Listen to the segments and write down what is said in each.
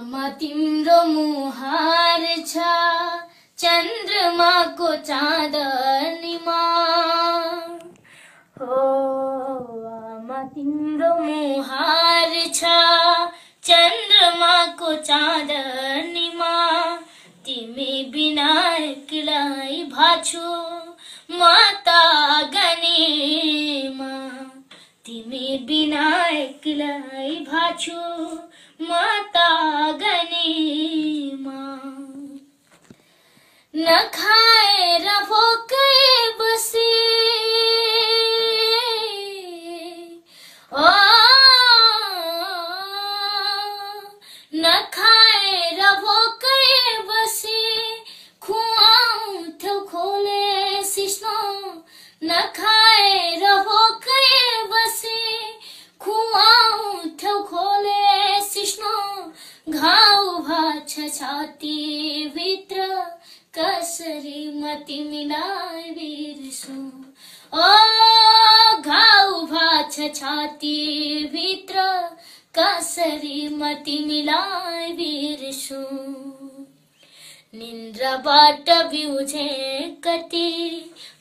आमा तिम्रो मुहार छ चन्द्रमाको चाँदनीमा हो आमा तिम्रो मुहार छ चन्द्रमाको चाँदनीमा तिमी बिना एक्लै भाछु। एक्लै भाछु माता गनेमा नखाएर भोकै बसे ओ नखाएर भोकै बसे खुवाउँथ्यौ खोले सिस्नो नखाएर छातीभित्र कसरी म तिमीलाई ओ घाउ भाछ छातीभित्र कसरी म तिमीलाई बिर्सु निन्द्राबाट बिउझे कति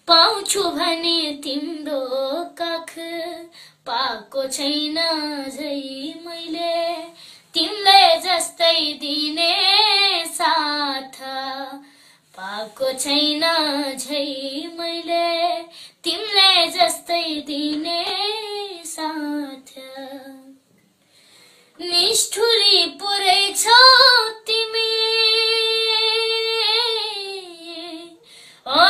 पाउँछु भने तिम्रो काख पाएको छैन झै पाएको छैन झै मैले तिमीले जस्तै दिने साथ। निष्ठुरी पुरै छौ तिमी। ओ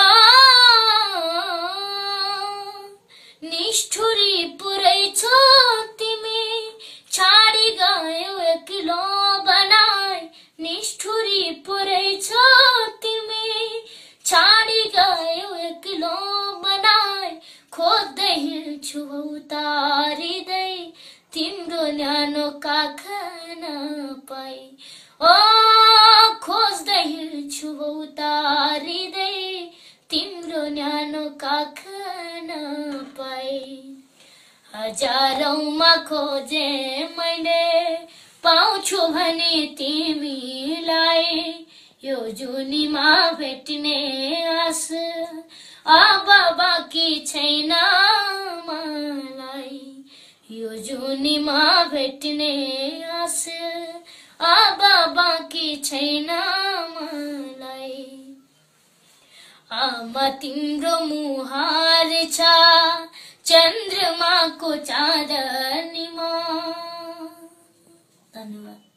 निष्ठुरी पुरै छौ तिमी। छाडी गयो एक्लो बनाई। निष्ठुरी पुरै छौ तिमी। हिँड्छु उतारिँदै तिम्रो न्यानो काख नपाई ओ खोज्दै हिँड्छु उतारिँदै तिम्रो न्यानो काख नपाई हजारौँमा खोजे मैले पाउँछु भने तिमीलाई। यो जुनीमा भेट्ने आस अब बाँकी छैन जुनीमा भेट्ने आस अब बाँकी छैन मलाई? आमा तिम्रो मुहार छ चन्द्रमाको चाँदनीमा धन्यवाद।